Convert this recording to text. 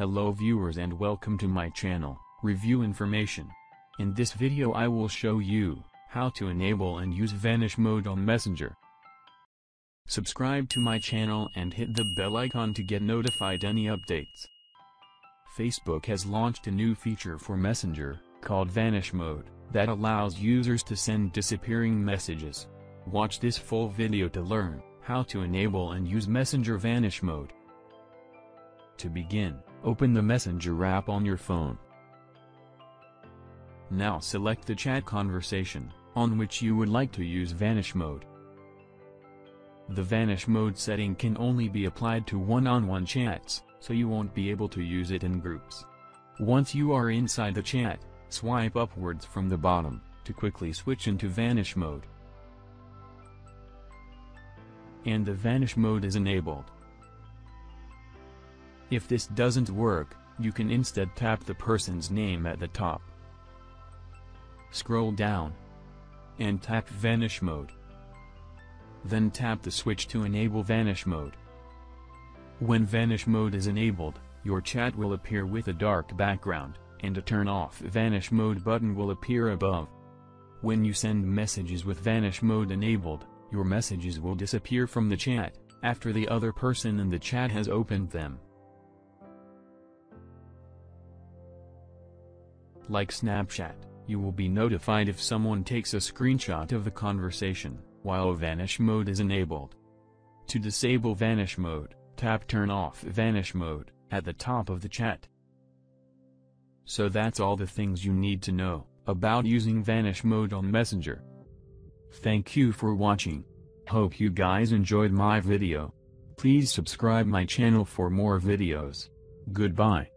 Hello viewers and welcome to my channel, Review Information. In this video I will show you, how to enable and use vanish mode on Messenger. Subscribe to my channel and hit the bell icon to get notified any updates. Facebook has launched a new feature for Messenger, called Vanish Mode, that allows users to send disappearing messages. Watch this full video to learn how to enable and use Messenger Vanish Mode. To begin, open the Messenger app on your phone. Now select the chat conversation, on which you would like to use Vanish Mode. The Vanish Mode setting can only be applied to one-on-one -on -one chats, so you won't be able to use it in groups. Once you are inside the chat, swipe upwards from the bottom, to quickly switch into Vanish Mode. And the Vanish Mode is enabled. If this doesn't work, you can instead tap the person's name at the top. Scroll down. And tap Vanish Mode. Then tap the switch to enable Vanish Mode. When Vanish Mode is enabled, your chat will appear with a dark background, and a Turn Off Vanish Mode button will appear above. When you send messages with Vanish Mode enabled, your messages will disappear from the chat, after the other person in the chat has opened them. Like Snapchat, you will be notified if someone takes a screenshot of the conversation, while Vanish Mode is enabled. To disable Vanish Mode, tap Turn Off Vanish Mode, at the top of the chat. So that's all the things you need to know, about using Vanish Mode on Messenger. Thank you for watching. Hope you guys enjoyed my video. Please subscribe my channel for more videos. Goodbye.